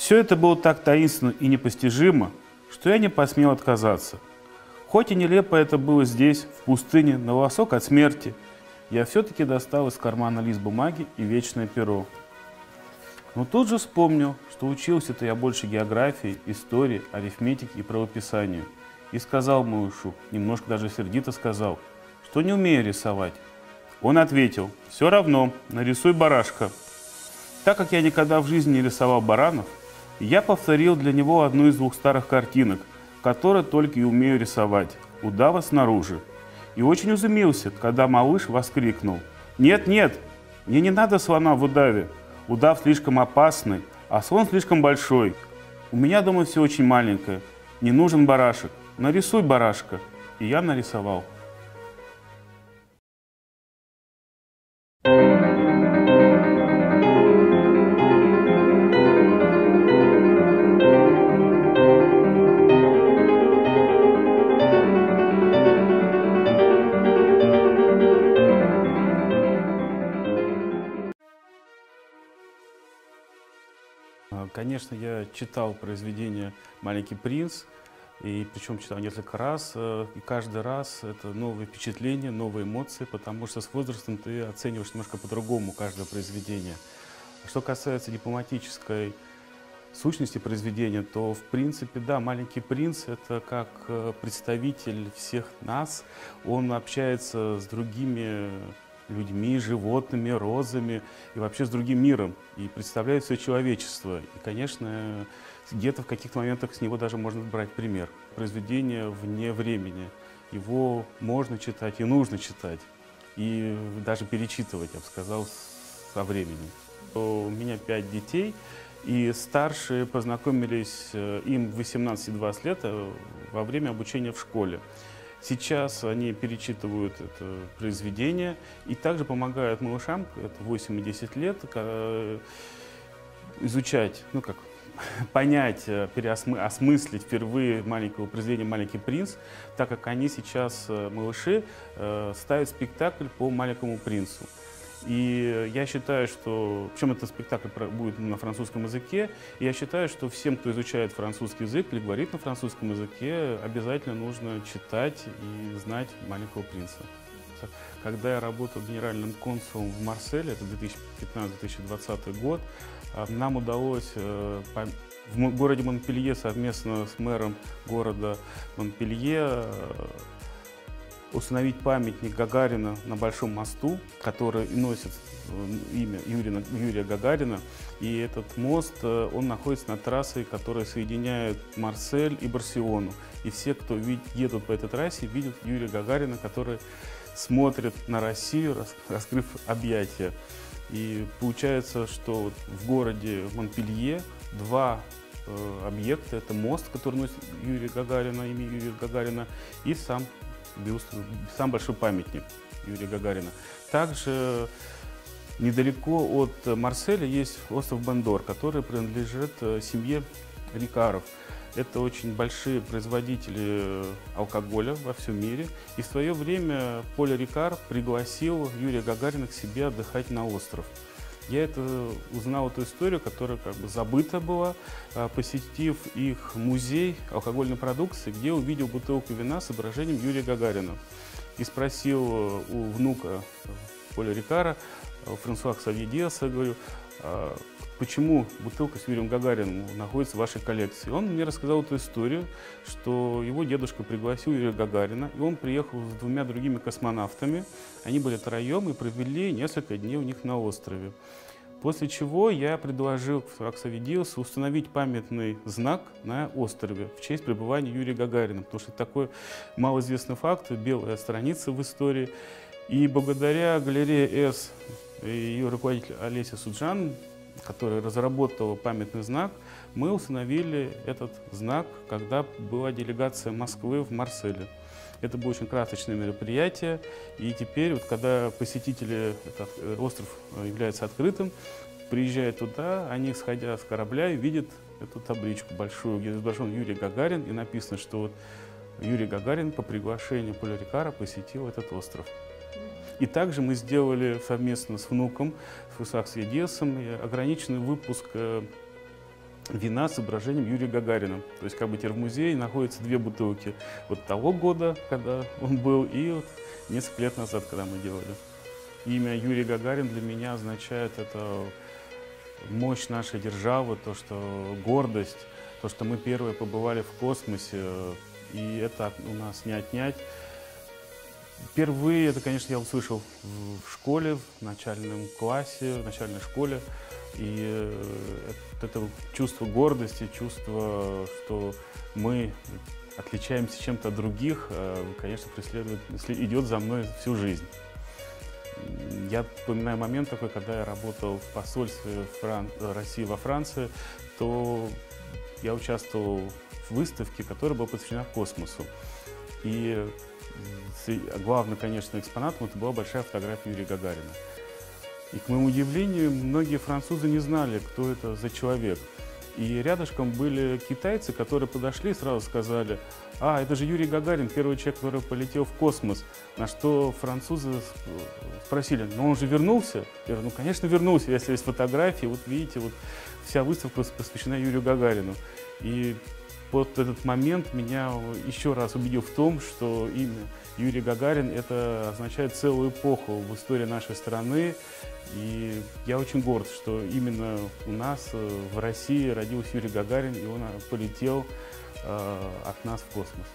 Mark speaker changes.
Speaker 1: Все это было так таинственно и непостижимо, что я не посмел отказаться. Хоть и нелепо это было здесь, в пустыне, на волосок от смерти, я все-таки достал из кармана лист бумаги и вечное перо. Но тут же вспомнил, что учился-то я больше географии, истории, арифметики и правописанию. И сказал малышу, немножко даже сердито сказал, что не умею рисовать. Он ответил, все равно, нарисуй барашка. Так как я никогда в жизни не рисовал баранов, я повторил для него одну из двух старых картинок, которые только и умею рисовать – удава снаружи. И очень изумился, когда малыш воскликнул «Нет, нет, мне не надо слона в удаве, удав слишком опасный, а слон слишком большой. У меня дома все очень маленькое, не нужен барашек, нарисуй барашка». И я нарисовал. Читал произведение «Маленький принц», и причем читал несколько раз, э, и каждый раз это новые впечатления, новые эмоции, потому что с возрастом ты оцениваешь немножко по-другому каждое произведение. Что касается дипломатической сущности произведения, то в принципе, да, «Маленький принц» — это как э, представитель всех нас, он общается с другими людьми, животными, розами и вообще с другим миром. И представляет все человечество. И, конечно, где-то в каких-то моментах с него даже можно брать пример. Произведение вне времени. Его можно читать и нужно читать. И даже перечитывать, я бы сказал, со временем. У меня пять детей, и старшие познакомились э, им в 18-20 лет э, во время обучения в школе. Сейчас они перечитывают это произведение и также помогают малышам, это 8 и 10 лет, изучать, ну как, понять, э, переосмыслить впервые маленького произведения «Маленький принц», так как они сейчас, э, малыши, э, ставят спектакль по «Маленькому принцу». И я считаю, что, причем этот спектакль будет на французском языке, и я считаю, что всем, кто изучает французский язык или говорит на французском языке, обязательно нужно читать и знать «Маленького принца». Когда я работал генеральным консулом в Марселе, это 2015-2020 год, а, нам удалось э, в городе Монпелье совместно с мэром города Монпелье э, установить памятник Гагарина на Большом мосту, который носит э, имя Юрия, Юрия Гагарина. И этот мост, э, он находится на трассе, которая соединяет Марсель и Барселону. И все, кто едут по этой трассе, видят Юрия Гагарина, который смотрит на Россию, раскрыв объятия. И получается, что вот в городе Монпелье два э, объекта. Это мост, который носит Юрия Гагарина, имя Юрия Гагарина, и сам бюст, сам большой памятник Юрия Гагарина. Также недалеко от Марселя есть остров Бандор, который принадлежит э, семье Рикаров. Это очень большие производители э, алкоголя во всем мире. И в свое время Поля Рикар пригласил Юрия Гагарина к себе отдыхать на остров. Я это узнал эту историю, которая как бы забыта была, а, посетив их музей алкогольной продукции, где увидел бутылку вина с изображением Юрия Гагарина. И спросил э, у внука Поля Рикара, э, Франсуа Ксавье Диаса, говорю, «А почему бутылка с Юрием Гагариным находится в вашей коллекции. Он мне рассказал эту историю, что его дедушка пригласил Юрия Гагарина, и он приехал с двумя другими космонавтами. Они были троем и провели несколько дней у них на острове. После чего я предложил Аксавидиусу установить памятный знак на острове в честь пребывания Юрия Гагарина, потому что такой малоизвестный факт, белая страница в истории. И благодаря галерее С и ее руководитель Олеся Суджан которая разработала памятный знак, мы установили этот знак, когда была делегация Москвы в Марселе. Это было очень красочное мероприятие, и теперь, вот, когда посетители, этот э, остров э, является открытым, приезжают туда, они, сходя с корабля, видят эту табличку большую, где изображен Юрий Гагарин, и написано, что вот Юрий Гагарин по приглашению Поля Рикара посетил этот остров. И также мы сделали совместно с внуком, с Исааком Едесом, ограниченный выпуск э, вина с изображением Юрия Гагарина. То есть как бы теперь в музее находятся две бутылки вот того года, когда он был, и вот несколько лет назад, когда мы делали. Имя Юрий Гагарин для меня означает это мощь нашей державы, то, что гордость, то, что мы первые побывали в космосе, и это у нас не отнять. Впервые это, конечно, я услышал в школе, в начальном классе, в начальной школе. И э, это чувство гордости, чувство, что мы отличаемся чем-то от других, э, конечно, преследует, идет за мной всю жизнь. Я вспоминаю момент такой, когда я работал в посольстве Фран... России во Франции, то я участвовал в выставке, которая была посвящена космосу. И главный, конечно, экспонатом это была большая фотография Юрия Гагарина. И, к моему удивлению, многие французы не знали, кто это за человек. И рядышком были китайцы, которые подошли и сразу сказали, а, это же Юрий Гагарин, первый человек, который полетел в космос. На что французы спросили, ну он же вернулся? Я говорю, ну, конечно, вернулся, если есть фотографии. Вот видите, вот вся выставка посвящена Юрию Гагарину. И вот этот момент меня еще раз убедил в том, что имя Юрий Гагарин это означает целую эпоху в истории нашей страны. И я очень горд, что именно у нас э, в России родился Юрий Гагарин, и он э, полетел э, от нас в космос.